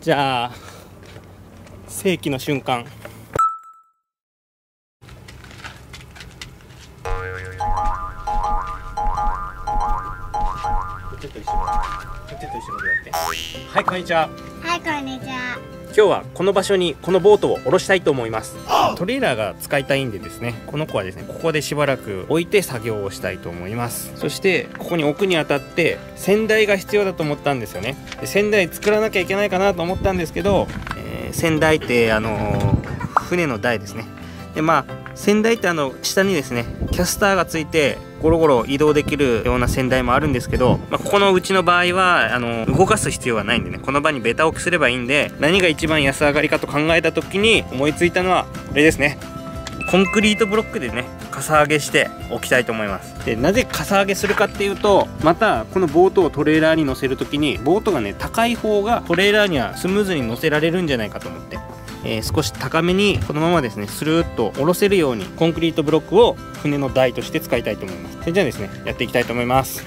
じゃあ世紀の瞬間。はいこんにちは。はい、こんにちは。今日はこの場所にこのボートを下ろしたいと思います。トレーラーが使いたいんでですねこの子はですねここでしばらく置いて作業をしたいと思います。そしてここに置くにあたって船台が必要だと思ったんですよね。で船台作らなきゃいけないかなと思ったんですけど、えー船台ってあのー船の台ですね。でまあ船台ってあの下にですねキャスターがついてゴロゴロ移動できるような船台もあるんですけど、まあ、ここのうちの場合はあの動かす必要はないんでねこの場にベタ置きすればいいんで何が一番安上がりかと考えた時に思いついたのはこれですね。コンクリートブロックでねかさ上げしておきたいと思います。でなぜかさ上げするかっていうとまたこのボートをトレーラーに乗せる時にボートがね高い方がトレーラーにはスムーズに乗せられるんじゃないかと思って。えー少し高めにこのままですねスルーッと下ろせるようにコンクリートブロックを船の台として使いたいと思います。それじゃあですねやっていきたいと思います。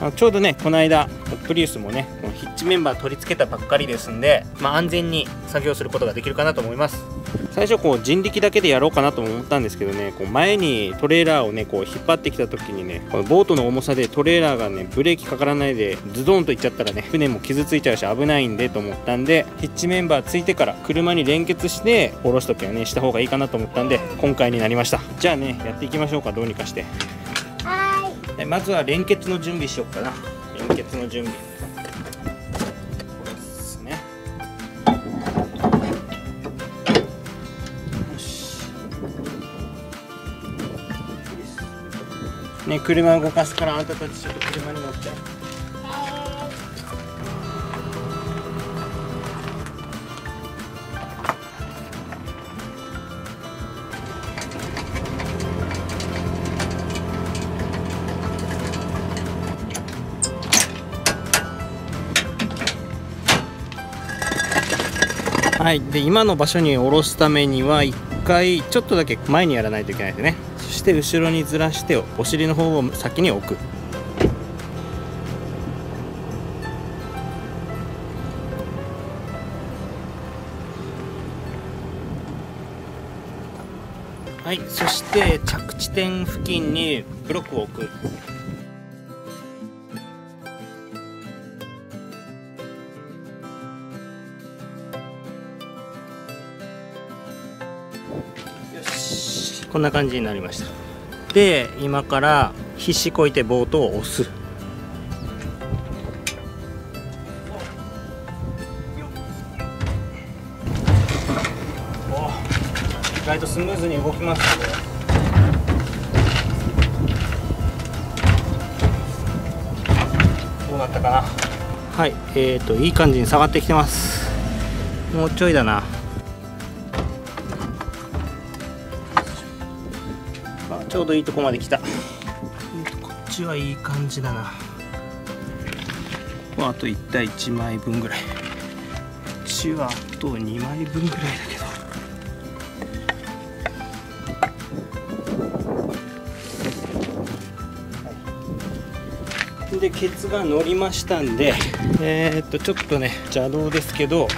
あのちょうどねこの間プリウスもねこのヒッチメンバー取り付けたばっかりですんで、まあ、安全に作業することができるかなと思います。最初こう人力だけでやろうかなとも思ったんですけどねこう前にトレーラーをねこう引っ張ってきた時にねこのボートの重さでトレーラーがねブレーキかからないでズドンといっちゃったらね船も傷ついちゃうし危ないんでと思ったんでヒッチメンバーついてから車に連結して下ろす時はねした方がいいかなと思ったんで今回になりました。じゃあねやっていきましょうか。どうにかして。はえまずは連結の準備しようかな。連結の準備ね車動かすからあなたたちちょっと車に乗って。はい。で今の場所に下ろすためには一回ちょっとだけ前にやらないといけないですね。して後ろにずらしてお尻の方を先に置く。はいそして着地点付近にブロックを置く。こんな感じになりました。で今から必死こいてボートを押す。お意外とスムーズに動きますよどうなったかな。はいえーといい感じに下がってきてます。もうちょいだなちょうどいいとこまで来た。こっちはいい感じだな。ここあと1対1枚分ぐらい。こっちはあと2枚分ぐらいだけど。でケツが乗りましたんでえー、っとちょっとね邪道ですけど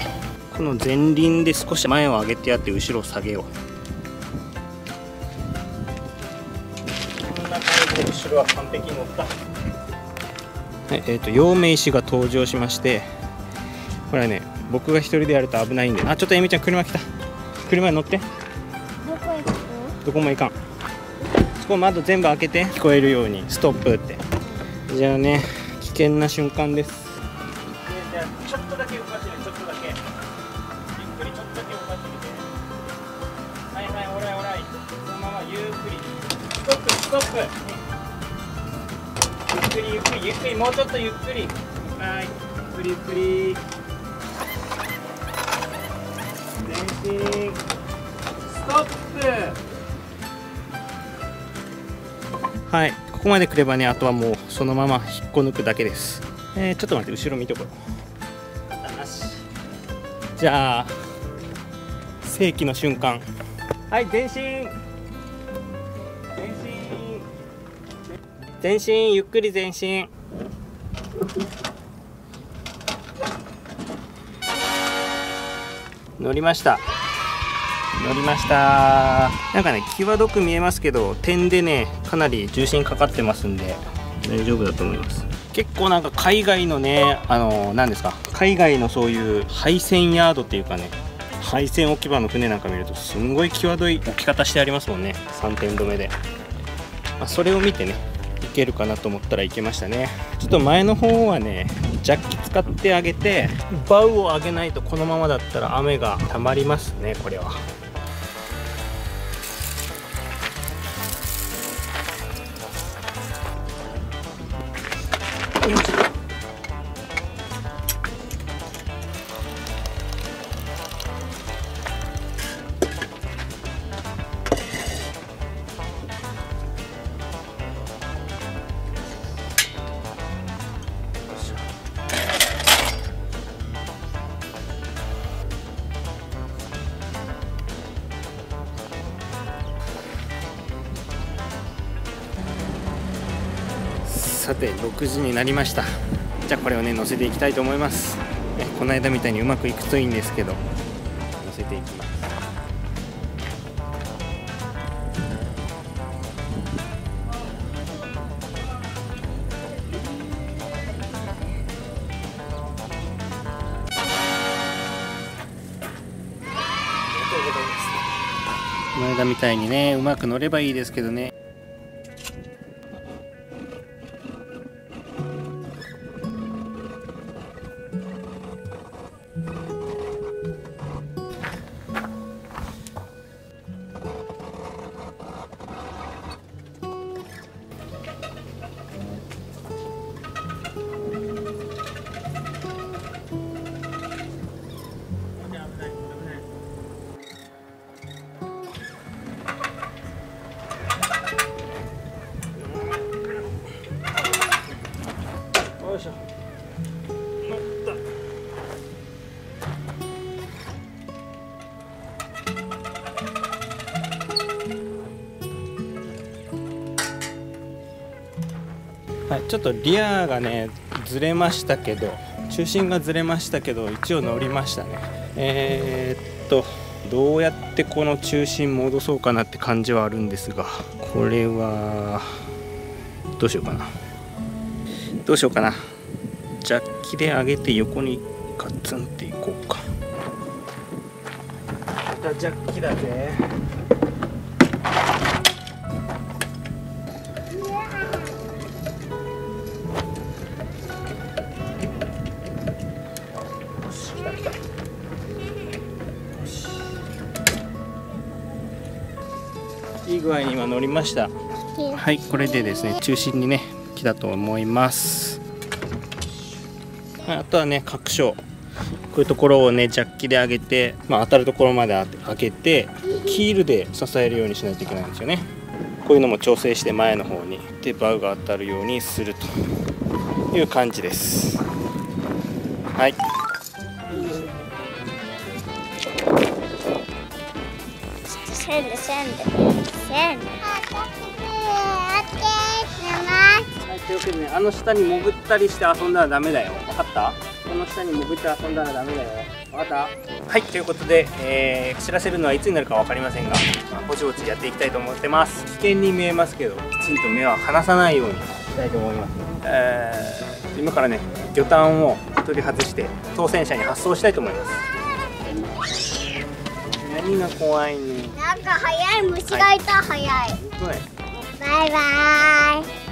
この前輪で少し前を上げてやって後ろを下げようじで後ろは完璧に乗った。はいえー、と陽明石が登場しましてこれはね僕が一人でやると危ないんであちょっとえみちゃん車来た。車に乗って。い。どこ行く？どこも行かん。そこ窓全部開けて聞こえるようにストップって。じゃあね危険な瞬間です。ちょっとだけ動かしてねちょっとだけ。ゆっくりちょっとだけ動かしてみて。はいはいオライオライそのままゆっくり。ストップストップくりゆっくりゆっくりもうちょっとゆっくり。はい。ゆっくりゆっくり前進ストップ。はい。ここまで来ればねあとはもうそのまま引っこ抜くだけです。えー、ちょっと待って後ろ見てこようじゃあ世紀の瞬間。はい前進前進ゆっくり前進乗りました。乗りました。なんかね際どく見えますけど点でねかなり重心かかってますんで。大丈夫だと思います。結構なんか海外のねあの何ですか海外のそういう配線ヤードっていうかね配線置き場の船なんか見るとすんごい際どい置き方してありますもんね。3点止めで、まあ、それを見てねいけるかなと思ったらいけましたね。ちょっと前の方はねジャッキ使ってあげてバウを上げないとこのままだったら雨がたまりますねこれは。よいしょ。さて6時になりました。じゃあこれをね乗せていきたいと思います、この間みたいにうまくいくといいんですけど。乗せていきます。この間みたいにねうまく乗ればいいですけどね。はい、ちょっとリアがねずれましたけど中心がずれましたけど一応乗りましたね。えー、っとどうやってこの中心戻そうかなって感じはあるんですがこれはどうしようかな。どうしようかな。ジャッキで上げて横にガツンっていこうか。またジャッキだぜ。具合に今乗りました。はいこれでですね中心にね来たと思います。あとはね各所こういうところをねジャッキで上げて、まあ、当たるところまで開けてキールで支えるようにしないといけないんですよね。こういうのも調整して前の方にでバウが当たるようにするという感じです。はい線で線で線ではい、というわけでね、あの下に潜ったりして遊んだらダメだよ。分かったこの下に潜って遊んだらダメだよ。分かったはい、ということで、えー知らせるのはいつになるか分かりませんが、まあぼちぼちやっていきたいと思ってます。危険に見えますけど、きちんと目は離さないようにしたいと思います。えー今からね、魚探を取り外して、当選者に発送したいと思います。何が怖いね。なんか速い。虫がいた。速い。バイバイ